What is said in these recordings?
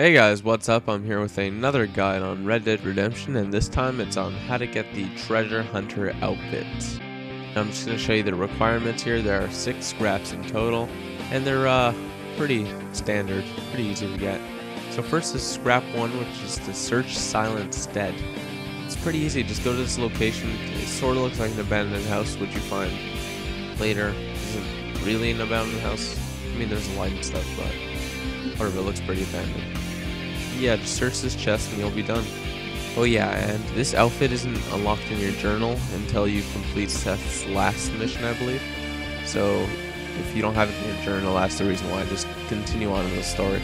Hey guys, what's up? I'm here with another guide on Red Dead Redemption, and this time it's on how to get the Treasure Hunter outfit. I'm just going to show you the requirements here. There are six scraps in total, and they're uh, pretty standard, pretty easy to get. So first is scrap one, which is to search Silent Stead. It's pretty easy, just go to this location. It sort of looks like an abandoned house, which you find later isn't really an abandoned house. I mean, there's a light and stuff, but whatever, it looks pretty abandoned yeah, just search this chest and you'll be done. Oh yeah, and this outfit isn't unlocked in your journal until you complete Seth's last mission, I believe. So if you don't have it in your journal, that's the reason why. Just continue on in the story.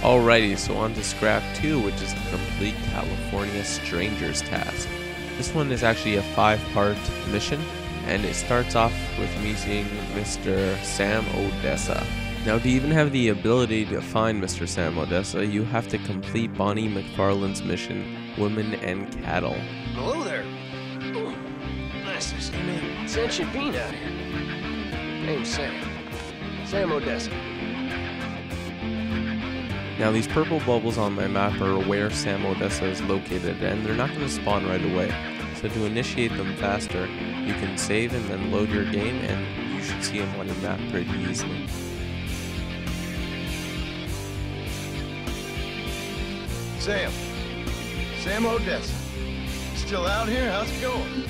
Alrighty, so on to Scrap 2, which is the complete California Strangers task. This one is actually a five-part mission, and it starts off with me seeing Mr. Sam Odessa. Now, to even have the ability to find Mr. Sam Odessa, you have to complete Bonnie MacFarlane's mission, Women and Cattle. Hello there. Ooh, nice to see me. Sentient being out here. Name's Sam. Sam Odessa. Now, these purple bubbles on my map are where Sam Odessa is located, and they're not going to spawn right away. So to initiate them faster, you can save and then load your game, and you should see them on your map pretty easily. Sam. Sam Odessa. Still out here? How's it going?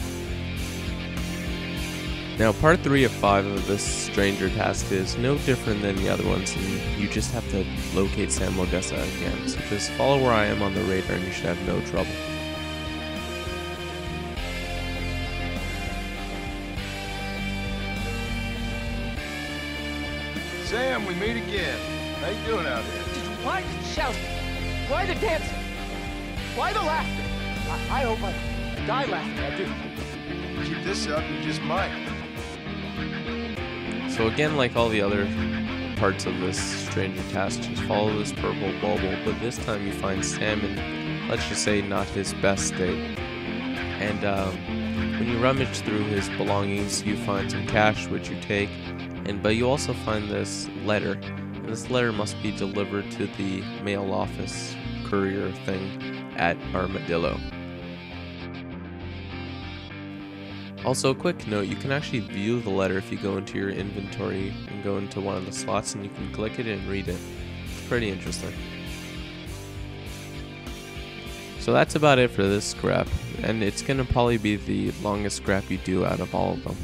Now, part 3 of 5 of this Stranger task is no different than the other ones, and you just have to locate Sam Odessa again. So just follow where I am on the radar and you should have no trouble. Sam, we meet again. How you doing out here? Just why the shouting? Why the dancing? Why the laughter? I, I hope I die laughing. I do. Keep this up, you just might. So again, like all the other parts of this Stranger task, just follow this purple bubble, but this time you find Sam in, let's just say, not his best state. And um, when you rummage through his belongings, you find some cash, which you take, and but you also find this letter. This letter must be delivered to the mail office courier thing at Armadillo. Also, a quick note, you can actually view the letter if you go into your inventory and go into one of the slots and you can click it and read it. It's pretty interesting. So that's about it for this scrap, and it's going to probably be the longest scrap you do out of all of them.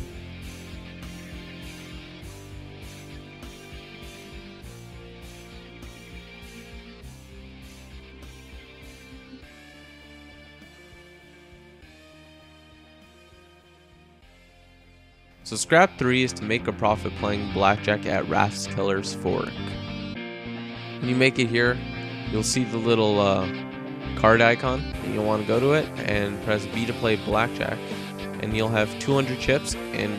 So scrap 3 is to make a profit playing blackjack at Rathskeller's Fork. When you make it here, you'll see the little uh, card icon, and you'll want to go to it and press B to play blackjack, and you'll have 200 chips, and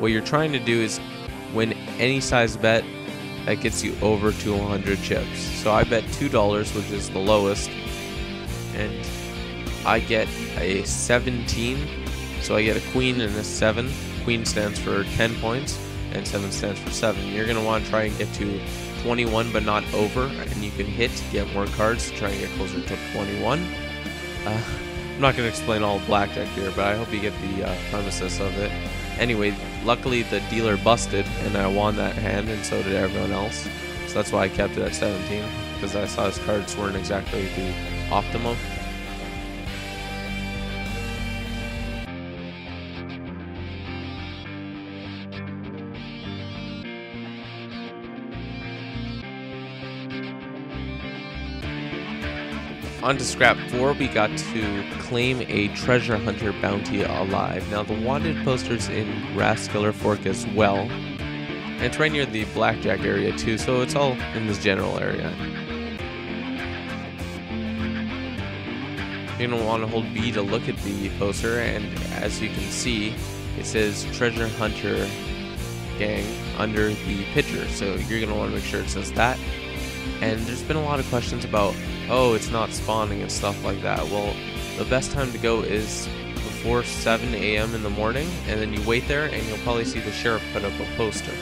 what you're trying to do is win any size bet that gets you over 200 chips. So I bet $2, which is the lowest, and I get a 17, so I get a queen and a 7, queen stands for 10 points and 7 stands for 7. You're going to want to try and get to 21 but not over and you can hit to get more cards to try and get closer to 21. Uh, I'm not going to explain all blackjack here but I hope you get the uh, premises of it. Anyway, luckily the dealer busted and I won that hand and so did everyone else. So that's why I kept it at 17 because I saw his cards weren't exactly the optimum. On to scrap 4, we got to claim a treasure hunter bounty alive. Now, the wanted poster's in Rathskeller Fork as well. And it's right near the blackjack area too, so it's all in this general area. You're going to want to hold B to look at the poster, and as you can see, it says Treasure Hunter Gang under the picture, so you're going to want to make sure it says that. And there's been a lot of questions about oh, it's not spawning and stuff like that. Well, the best time to go is before 7 a.m. in the morning, and then you wait there, and you'll probably see the sheriff put up a poster.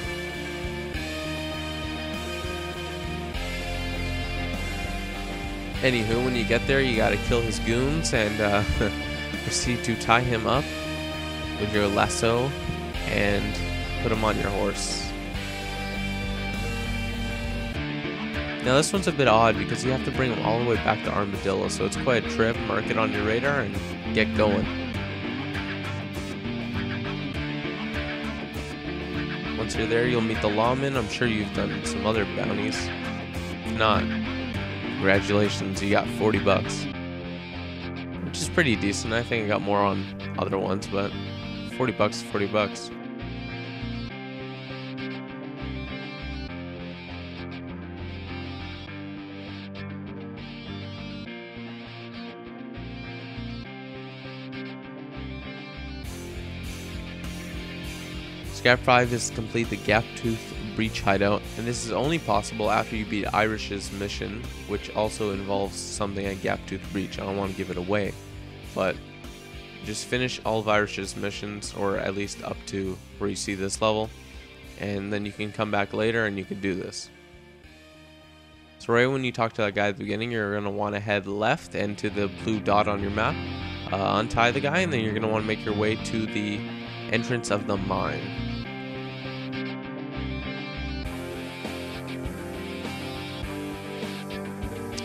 Anywho, when you get there, you gotta kill his goons and uh, proceed to tie him up with your lasso and put him on your horse. Now this one's a bit odd because you have to bring them all the way back to Armadillo, so it's quite a trip. Mark it on your radar and get going. Once you're there, you'll meet the lawman. I'm sure you've done some other bounties. If not, congratulations, you got 40 bucks. Which is pretty decent. I think I got more on other ones, but 40 bucks 40 bucks. Scrap 5 is to complete the Gaptooth Breach hideout, and this is only possible after you beat Irish's mission, which also involves something at Gaptooth Breach. I don't want to give it away, but just finish all of Irish's missions, or at least up to where you see this level, and then you can come back later and you can do this. So right when you talk to that guy at the beginning, you're going to want to head left and to the blue dot on your map, uh, untie the guy, and then you're going to want to make your way to the entrance of the mine.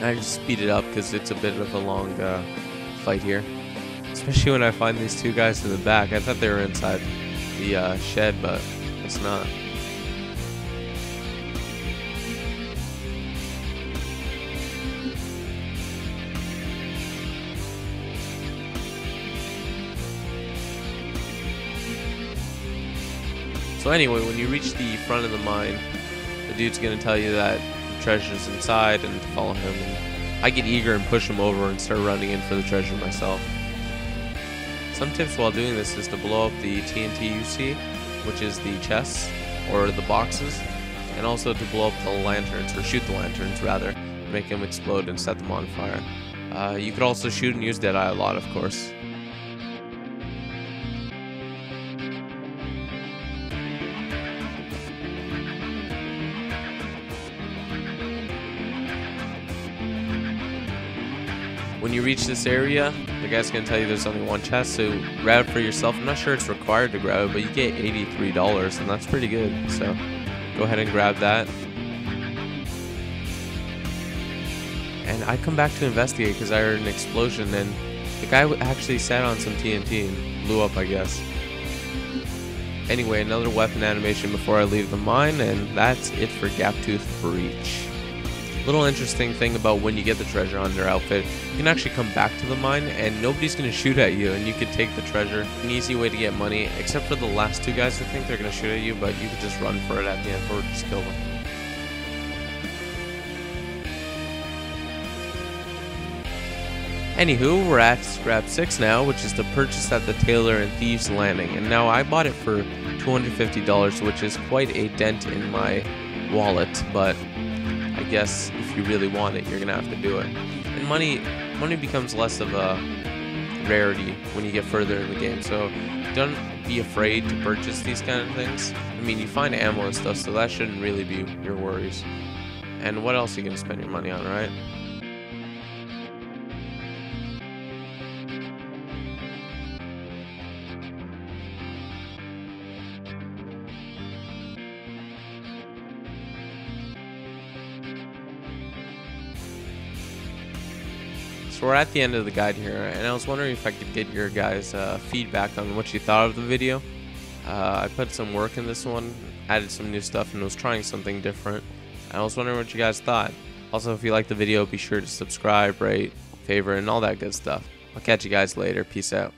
I just speed it up because it's a bit of a long uh, fight here. Especially when I find these two guys in the back. I thought they were inside the uh, shed, but it's not. So anyway, when you reach the front of the mine, the dude's gonna tell you that treasures inside and follow him. And I get eager and push him over and start running in for the treasure myself. Some tips while doing this is to blow up the TNT you see, which is the chests or the boxes, and also to blow up the lanterns, or shoot the lanterns rather, make them explode and set them on fire. Uh, you could also shoot and use Deadeye a lot, of course. When you reach this area, the guy's going to tell you there's only one chest, so grab it for yourself. I'm not sure it's required to grab it, but you get $83, and that's pretty good. So go ahead and grab that. And I come back to investigate because I heard an explosion, and the guy actually sat on some TNT and blew up, I guess. Anyway, another weapon animation before I leave the mine, and that's it for Gaptooth Breach. Little interesting thing about when you get the treasure on your outfit, you can actually come back to the mine and nobody's going to shoot at you and you can take the treasure. An easy way to get money, except for the last two guys I think they're going to shoot at you, but you can just run for it at the end or just kill them. Anywho, we're at Scrap 6 now, which is the purchase at the Tailor and Thieves Landing. And now I bought it for $250, which is quite a dent in my wallet, but I guess if you really want it, you're gonna have to do it. And money, money becomes less of a rarity when you get further in the game. So don't be afraid to purchase these kind of things. I mean, you find ammo and stuff, so that shouldn't really be your worries. And what else are you gonna spend your money on, right? So we're at the end of the guide here, and I was wondering if I could get your guys' uh, feedback on what you thought of the video. Uh, I put some work in this one, added some new stuff, and was trying something different. I was wondering what you guys thought. Also, if you liked the video, be sure to subscribe, rate, favorite, and all that good stuff. I'll catch you guys later. Peace out.